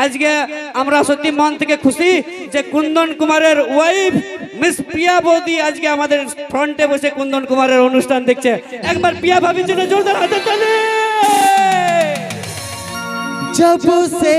আজকে আমরা সত্যি মন থেকে খুশি যে কুন্দন কুমারের ওয়াইফ মিস প্রিয়া বৌদি আজকে আমাদের ফ্রন্টে বসে কুন্দন কুমারের অনুষ্ঠান দেখছে একবার প্রিয়া ভাবির জন্য জোরদার হাতে তালি जब से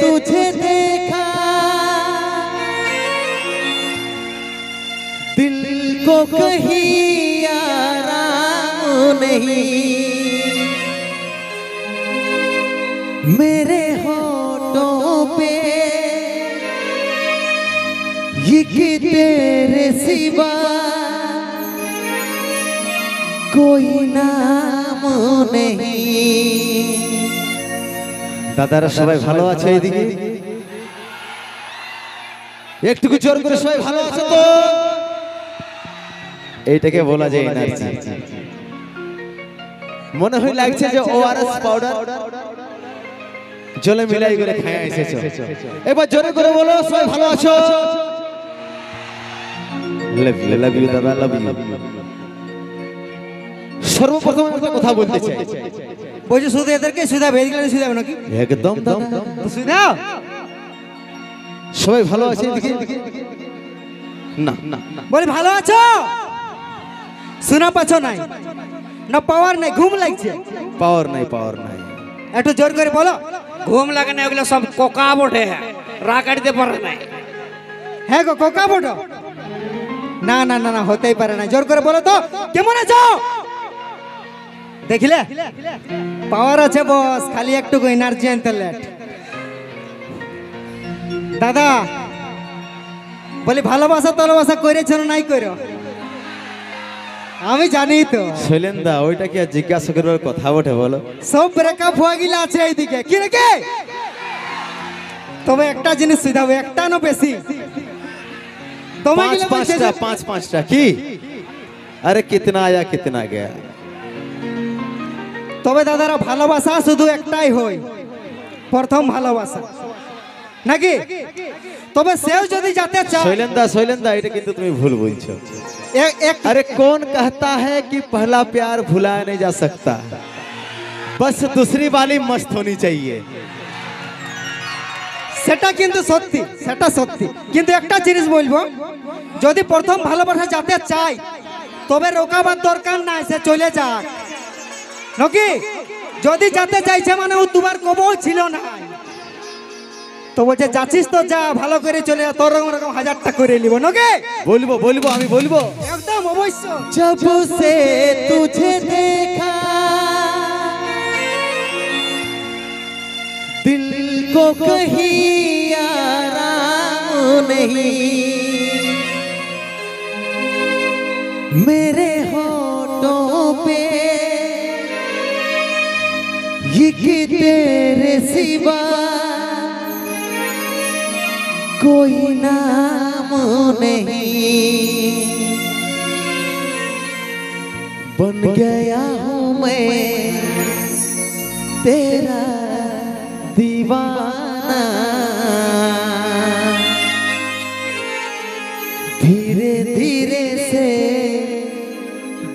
तुझे देखा दिल को कहीं आराम नहीं मेरे होठों कि तेरे सिवा कोई नाम नहीं দাদারা সবাই ভালো আছে এইদিকে একটুকু জোর করে সবাই ভালো আছে তো এইটাকে বলা যায় এনার্জি মনে হয় লাগছে যে ওআরএস পাউডার জলে মিলাই করে খায় এসেছো এবার জোরে করে বলো সবাই ভালো আছো লাভ ইউ লাভ ইউ দাদা লাভ ইউ সর্বপ্রথম একটা কথা বলতে চাই। বলছি শুধু এদেরকে সুদা ভেজ গেলে সুদা নাকি? একদম দাদা। সুদা সবাই ভালো আছে না না বলি ভালো আছো? শোনা পাচ্ছ নাই। না পাওয়ার নাই ঘুম লাগছে। পাওয়ার নাই পাওয়ার নাই। একটু জোর করে বলো। ঘুম লাগে না ওগুলো সব কোকা বটে। রা কাটতে পারে না হ্যাঁ গো কোকা বটো। না না না না হতেই পারে না। জোর করে বলো তো কেমন আছো? দেখিলে? পাওয়ার আছে বস খালি একটু এনার্জি আনতে লেট। দাদা বলি ভালোবাসা ভালোবাসা করেছ না নাই করো? আমি জানি তো। শৈলেন্দা ওইটা কি আর জিজ্ঞাসা করবার কথা বটে বলো? সব ব্রেকআপ হয়ে গেলে আছে এইদিকে। কি রে কে? তবে একটা জিনিস সুবিধা একটা না বেশি? তোমায় পাঁচ গেলে বলছে পাঁচটা যে- পাঁচ পাঁচটা কি আরে কিতনা আয়া কিতনা গয়া তবে দাদারা ভালোবাসা শুধু একটাই হয় প্রথম ভালোবাসা নাকি তবে সেও যদি যাতে চায় শৈলেন্দা শৈলেন্দা এটা কিন্তু তুমি ভুল বলছো এক- এক- अरे कौन कहता है कि पहला प्यार भुलाया नहीं जा सकता बस दूसरी वाली मस्त होनी चाहिए সেটা কিন্তু সত্যি সেটা সত্যি। কিন্তু একটা জিনিস বলব যদি প্রথম ভালোবাসা যাতে চাই তবে রোকাবার দরকার নাই সে চলে যাক। নাকি? যদি যাতে চাইছে মানে ও তোমার কবল ছিল না। তো বলছে যাচ্ছিস তো যা ভালো করে চলে যা তোর রকম রকম হাজারটা করে নিব নাকি? বলব বলব আমি বলব। একদম অবশ্য। যাব সে তুঝে দেখা। দিল্লি को कहीं आराम नहीं। मेरे होठों पे ये कि तेरे सिवा कोई नाम नहीं। बन गया हूँ मैं तेरा दीवाना धीरे धीरे से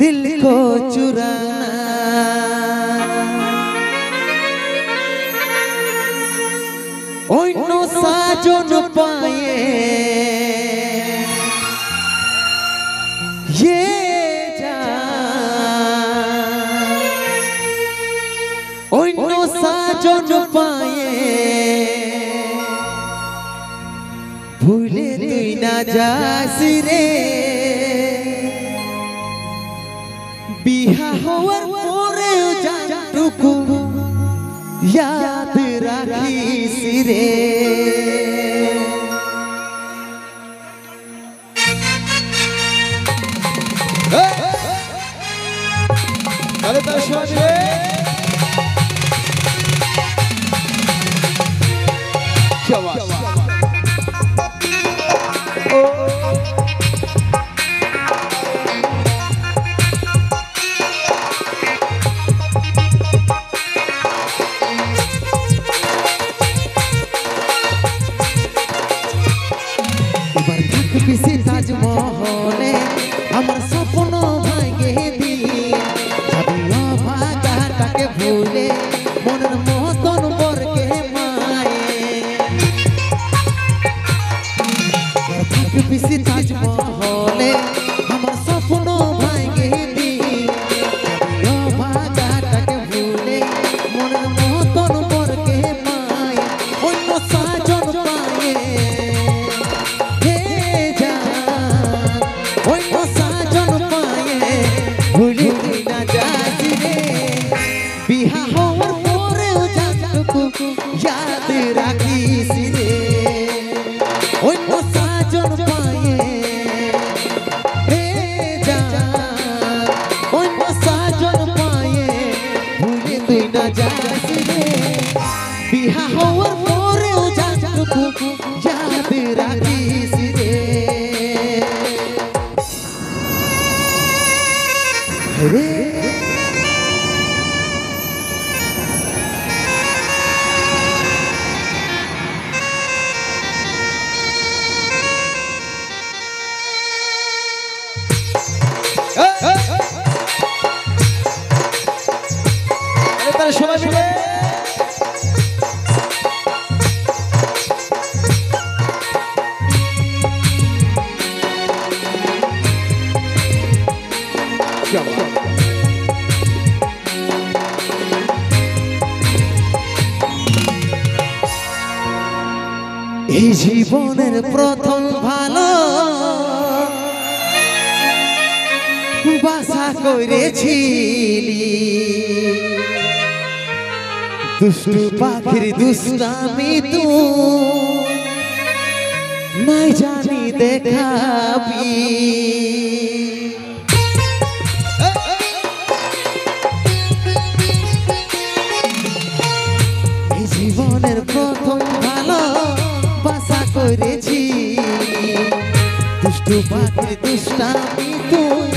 दिल को चुराना অন্য সাজন পায়ে जास सिरे बिहा होवर मोरे जाटुकु याद राखीस रे Come on. Come on. রে এই জীবনের প্রথম ভালো। বাসা করেছিলি। দুষ্টু পাখির দুষ্টামি তু নাই জানি দেখাবি। জীবনের প্রথম করেছি দুষ্টু পাখি দুষ্টামি তুই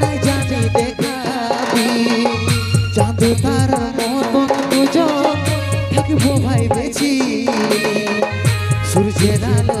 না জানি দেখাবি। চাঁদু তারা মতন দুজন থাকব ভাই বেছি সূর্যের আলো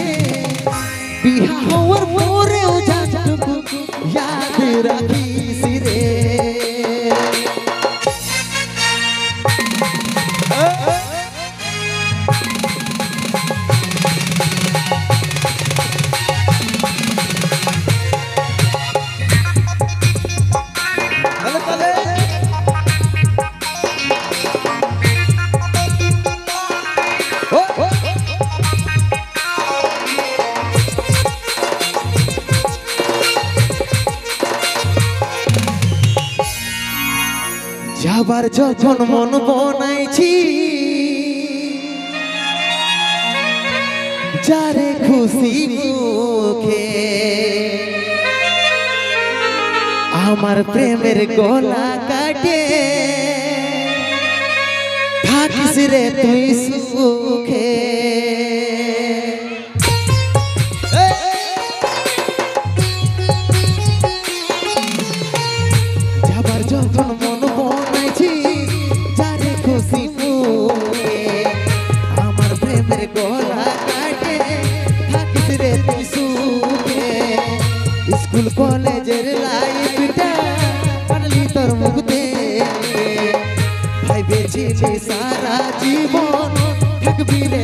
যখন মন বনাইছি যারে খুশি মুখে আমার প্রেমের গলা কাটে। থাকিস রে তুই সুখে। কলেজের লাইফটা পারলি তোর মুখ দেখে ভাই বেঁচেছি সারা জীবন থাকবি রে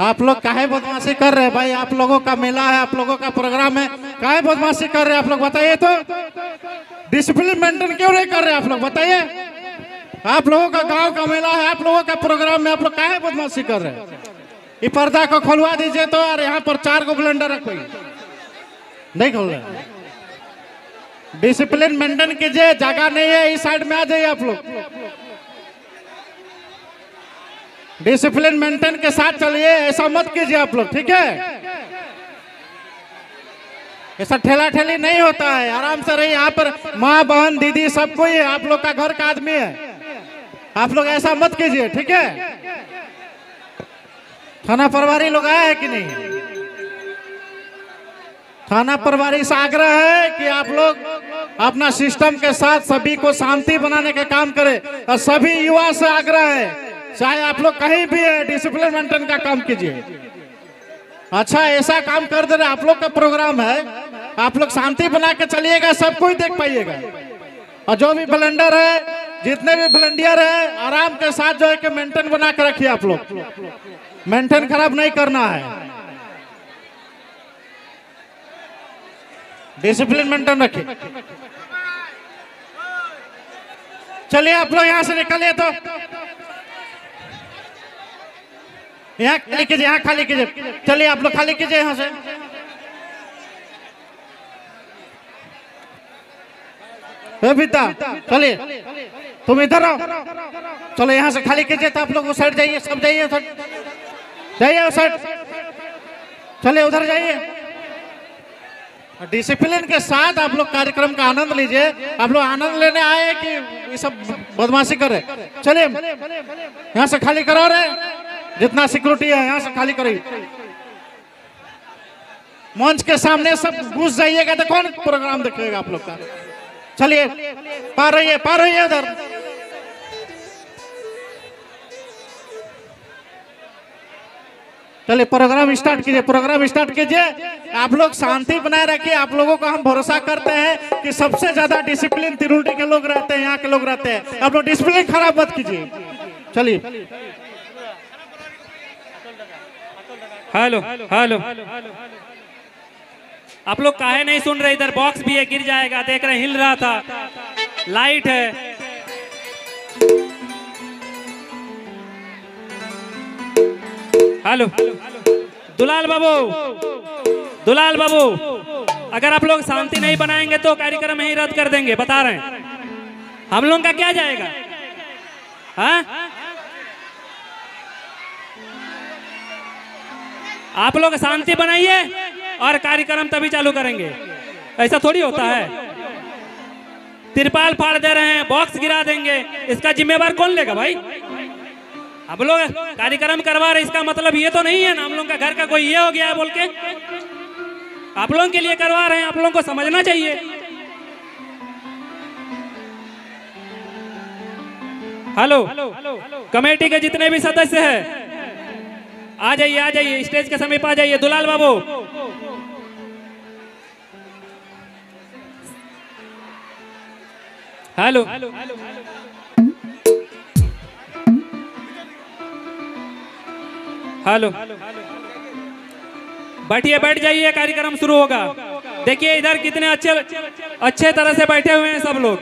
आप लोग काहे बदमाशी कर रहे हैं भाई? आप लोगों का मेला है, आप लोगों का प्रोग्राम है। काहे बदमाशी कर रहे हैं आप लोग? बताइए तो। डिसिप्लिन मेंटेन क्यों नहीं कर रहे आप लोग? बताइए। आप लोगों का गाँव का मेला है, आप लोगों का प्रोग्राम में आप लोग काहे बदमाशी कर रहे हैं? पर्दा को खोलवा दीजिए तो और यहाँ पर चार गो ब्लेंडर रखो नहीं खोल रहे डिसिप्लिन मेंटेन कीजिए, जगह नहीं है, इस साइड में आ जाइए आप लोग। डिसिप्लिन मेंटेन के साथ चलिए, ऐसा मत कीजिए आप लोग, ठीक है? ऐसा ठेला ठेली नहीं होता है, आराम से रहिए, यहाँ पर माँ, बहन, दीदी, सब कोई आप लोग का घर का आदमी है। आप लोग ऐसा मत कीजिए, ठीक है? थाना प्रभारी लोग आए हैं कि नहीं? थाना प्रभारी से आग्रह है कि आप लोग अपना सिस्टम के साथ सभी को शांति बनाने का काम करें, और सभी युवा से आग्रह है। चाहे आप लोग कहीं भी है डिसिप्लिन मेंटेन का काम कीजिए। अच्छा ऐसा काम कर दे रहे, आप लोग का प्रोग्राम है। आप लोग शांति बना के चलिएगा, सब कोई देख पाइएगा। और जो भी ब्लेंडर है, जितने भी ब्लेंडियर है, आराम के साथ जो है कि मेंटेन बना के रखिए आप लोग। मेंटेन खराब नहीं करना है। डिसिप्लिन मेंटेन रखिए। चलिए, आप लोग यहाँ से निकलिए तो। यहाँ खाली कीजिए, यहाँ खाली कीजिए। चलिए, आप लोग खाली कीजिए यहाँ से। पिता, चलिए। तुम इधर आओ। चलो, यहाँ से खाली कीजिए तो आप लोग उस साइड जाइए, सब जाइए जाइए उस साइड। चलिए, उधर जाइए। डिसिप्लिन के साथ आप लोग कार्यक्रम का आनंद लीजिए। आप लोग आनंद लेने आए कि ये सब बदमाशी कर। चलिए, यहाँ से खाली करा रहे जितना सिक्योरिटी है, यहाँ से खाली करिए मंच के सामने सब घुस जाइएगा तो कौन प्रोग्राम देखेगा आप लोग का? चलिए पार रहिए पार रहिए उधर। चलिए, प्रोग्राम स्टार्ट कीजिए, प्रोग्राम स्टार्ट कीजिए। आप लोग शांति बनाए रखिए, आप लोगों को हम भरोसा करते हैं कि सबसे ज़्यादा डिसिप्लिन तिरुल्टी के लोग रहते हैं, यहाँ के लोग रहते हैं। आप लोग डिसिप्लिन खराब मत कीजिए। चलिए। Hello hello. आप लोग काहे नहीं सुन रहे? इधर बॉक्स भी है, गिर जाएगा। देख रहे हिल रहा था। लाइट है। हेलो। दुलाल बाबू। दुलाल बाबू। अगर आप लोग शांति नहीं बनाएँगे तो कार्यक्रम ही रद्द कर देंगे, बता रहे हैं। हम लोग का क्या जाएगा? हाँ? आप लोग शांति बनाइए और कार्यक्रम तभी चालू करेंगे। ऐसा थोड़ी होता है। तिरपाल फाड़ दे रहे हैं बॉक्स गिरा देंगे। इसका जिम्मेवार कौन लेगा भाई? आप लोग कार्यक्रम करवा रहे, इसका मतलब ये तो नहीं है ना, हम लोग का घर का कोई ये हो गया बोल के। आप लोगों के लिए करवा रहे हैं, आप लोगों को समझना चाहिए। हेलो, कमेटी के जितने भी सदस्य हैं आ जाइए आ जाइए, स्टेज के समीप आ जाइए, दुलाल बाबू। हेलो। हेलो। बैठिए, बैठ जाइए, कार्यक्रम शुरू होगा। देखिए, इधर कितने अच्छे अच्छे तरह से बैठे हुए हैं सब लोग।